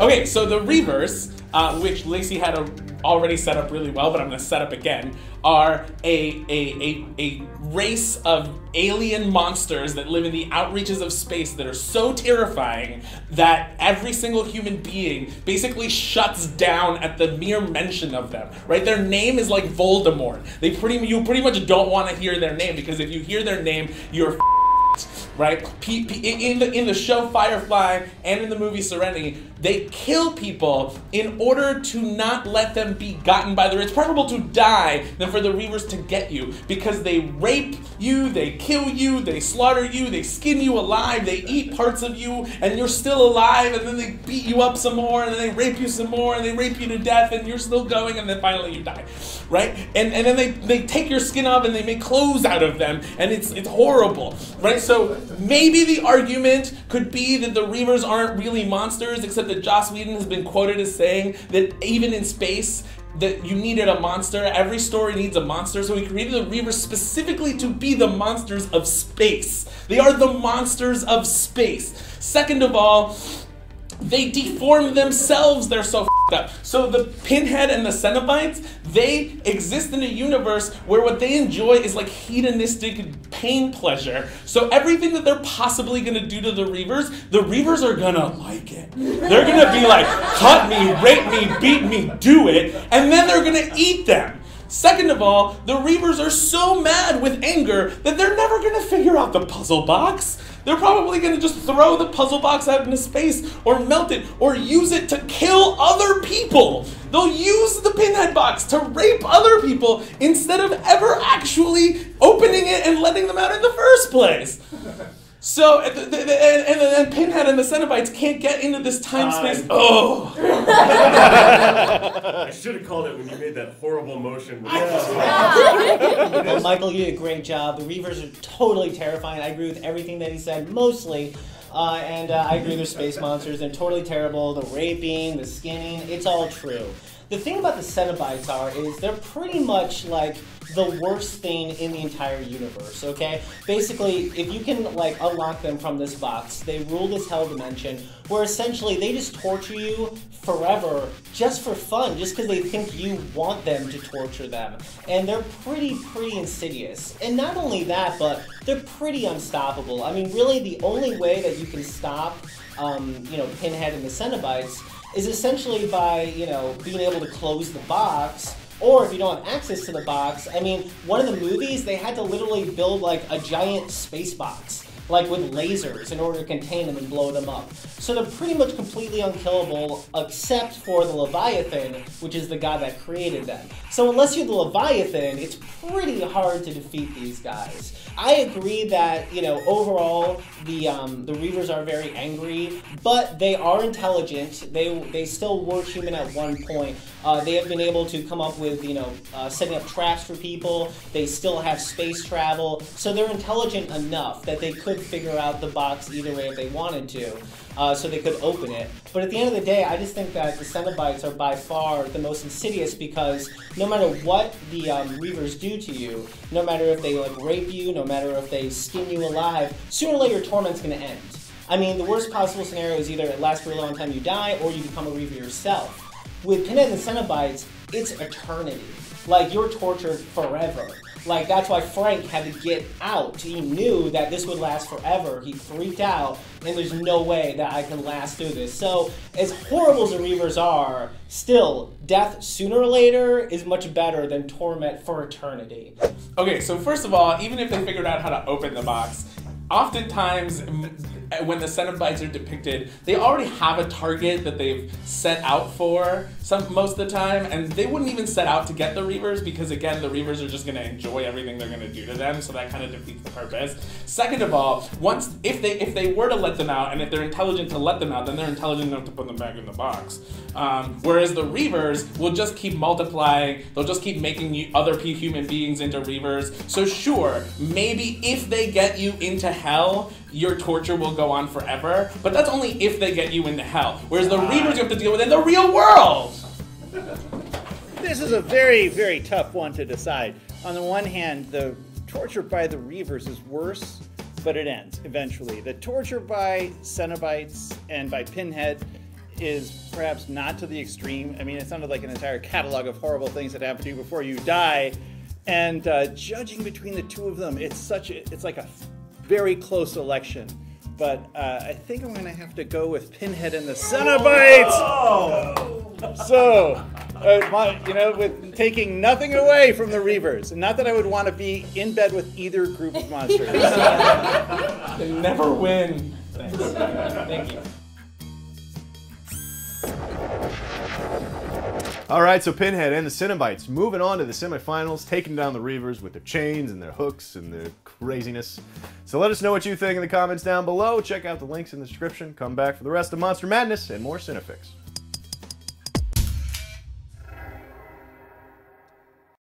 Okay, so the Reavers, uh, which Lacey had a, already set up really well, but I'm going to set up again, are a, a, a, a race of alien monsters that live in the outreaches of space that are so terrifying that every single human being basically shuts down at the mere mention of them. Right? Their name is like Voldemort. They pretty you pretty much don't want to hear their name because if you hear their name, you're right? P- P- in the in the show Firefly and in the movie Serenity, they kill people in order to not let them be gotten by the. It's preferable to die than for the Reavers to get you because they rape you, they kill you, they slaughter you, they skin you alive, they eat parts of you, and you're still alive, and then they beat you up some more, and then they rape you some more, and they rape you to death, and you're still going, and then finally you die, right? And and then they they take your skin off and they make clothes out of them, and it's it's horrible, right? So maybe the argument could be that the Reavers aren't really monsters, except that Joss Whedon has been quoted as saying that even in space, that you needed a monster. Every story needs a monster, so he created the Reavers specifically to be the monsters of space. They are the monsters of space. Second of all, they deform themselves. They're so So the Pinhead and the Cenobites, they exist in a universe where what they enjoy is like hedonistic pain pleasure. So everything that they're possibly gonna do to the Reavers, the Reavers are gonna like it. They're gonna be like, cut me, rape me, beat me, do it, and then they're gonna eat them. Second of all, the Reavers are so mad with anger that they're never gonna figure out the puzzle box. They're probably to just throw the puzzle box out into space or melt it or use it to kill other people. They'll use the pinhead box to rape other people instead of ever actually opening it and letting them out in the first place. So, and, and, and, and, Pinhead and the Cenobites can't get into this time space. Oh! I should have called it when you made that horrible motion. well, Michael, you did a great job. The Reavers are totally terrifying. I agree with everything that he said, mostly. Uh, and uh, I agree they're space monsters. They're totally terrible. The raping, the skinning, it's all true. The thing about the Cenobites are is they're pretty much like the worst thing in the entire universe, okay? Basically, if you can like unlock them from this box, they rule this hell dimension where essentially they just torture you forever just for fun, just because they think you want them to torture them. And they're pretty, pretty insidious. And not only that, but they're pretty unstoppable. I mean, really, the only way that you can stop, um, you know, Pinhead and the Cenobites is essentially by, you know, being able to close the box or if you don't have access to the box, I mean, one of the movies, they had to literally build like a giant space box like with lasers in order to contain them and blow them up. So they're pretty much completely unkillable except for the Leviathan, which is the god that created them. So unless you're the Leviathan, it's pretty hard to defeat these guys. I agree that, you know, overall the um, the Reavers are very angry, but they are intelligent. They they still were human at one point. Uh, they have been able to come up with, you know, uh, setting up traps for people. They still have space travel, so they're intelligent enough that they could figure out the box either way if they wanted to, uh, so they could open it. But at the end of the day, I just think that the Cenobites are by far the most insidious because no matter what the um, Reavers do to you, no matter if they like rape you, no matter if they skin you alive, sooner or later your torment's to end. I mean, the worst possible scenario is either it lasts for a long time, you die, or you become a Reaver yourself. With Pinhead and Cenobites, it's eternity. Like, you're tortured forever. Like, that's why Frank had to get out. He knew that this would last forever. He freaked out, and there's no way that I can last through this. So, as horrible as the Reavers are, still, death sooner or later is much better than torment for eternity. Okay, so first of all, even if they figured out how to open the box, oftentimes when the Cenobites are depicted, they already have a target that they've set out for some most of the time, and they wouldn't even set out to get the Reavers because again, the Reavers are just going to enjoy everything they're going to do to them, so that kind of defeats the purpose. Second of all, once if they if they were to let them out, and if they're intelligent to let them out, then they're intelligent enough to put them back in the box. Um, whereas the Reavers will just keep multiplying, they'll just keep making other human beings into Reavers. So sure, maybe if they get you into hell, your torture will go on forever, but that's only if they get you into hell. Whereas the Reavers you have to deal with in the real world. This is a very, very tough one to decide. On the one hand, the torture by the Reavers is worse, but it ends eventually. The torture by Cenobites and by Pinhead is perhaps not to the extreme. I mean, it sounded like an entire catalog of horrible things that happen to you before you die. And uh, judging between the two of them, it's such a, it's like a very close election. But uh, I think I'm gonna have to go with Pinhead and the Cenobites. Oh! So, uh, my, you know, with taking nothing away from the Reavers, and not that I would want to be in bed with either group of monsters. They never win. Thank you. All right, so Pinhead and the Cenobites moving on to the semifinals, taking down the Reavers with their chains and their hooks and their craziness. So let us know what you think in the comments down below. Check out the links in the description. Come back for the rest of Monster Madness and more Cinefix.